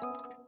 you